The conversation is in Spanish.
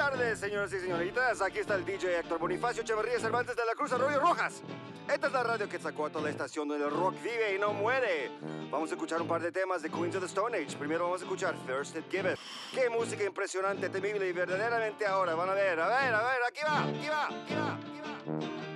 tardes, señoras y señoritas. Aquí está el DJ Héctor Bonifacio Echeverría Cervantes de la Cruz Arroyo Rojas. Esta es la radio que sacó a toda la estación donde el rock vive y no muere. Vamos a escuchar un par de temas de Queens of the Stone Age. Primero vamos a escuchar First It Give Qué música impresionante, temible y verdaderamente ahora. Van a ver, a ver, a ver, aquí va, aquí va, aquí va, aquí va.